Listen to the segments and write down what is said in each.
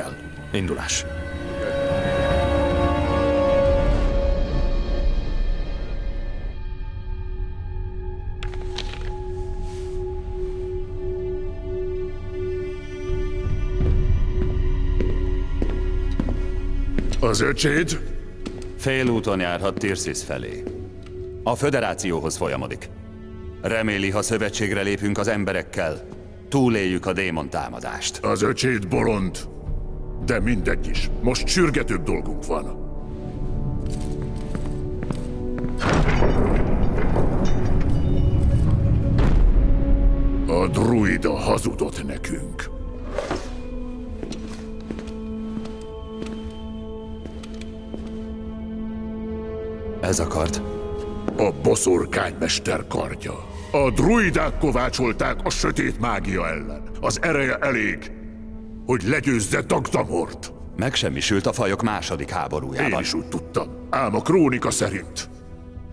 Kell. Indulás. Az öcséd? Félúton járhat Tirsis felé. A föderációhoz folyamodik. Reméli, ha szövetségre lépünk az emberekkel, túléljük a démon támadást. Az öcséd bolond. De mindegy is. Most sürgetőbb dolgunk van. A druida hazudott nekünk. Ez akart. A boszorkánymester kardja. A druidák kovácsolták a sötét mágia ellen. Az ereje elég, hogy legyőzze Dagdamort. Megsemmisült a fajok második Én háborújában. is úgy tudtam. Ám a krónika szerint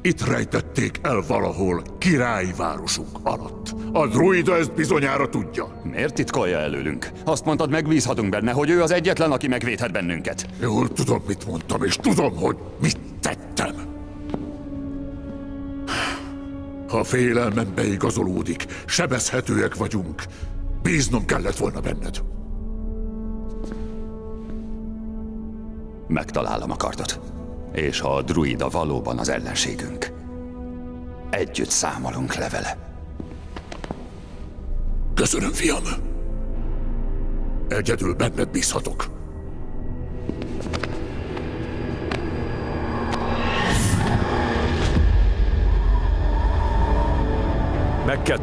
itt rejtették el valahol királyi városunk alatt. A druida ezt bizonyára tudja. Miért titkolja előlünk? Azt mondtad, megbízhatunk benne, hogy ő az egyetlen, aki megvédhet bennünket. Jól tudom, mit mondtam, és tudom, hogy mit tettem. Ha félelmem beigazolódik, sebezhetőek vagyunk, bíznom kellett volna benned. Megtalálom a kardot. És ha a druida valóban az ellenségünk, együtt számolunk le vele. Köszönöm, fiam. Egyedül benned bízhatok. Meg kell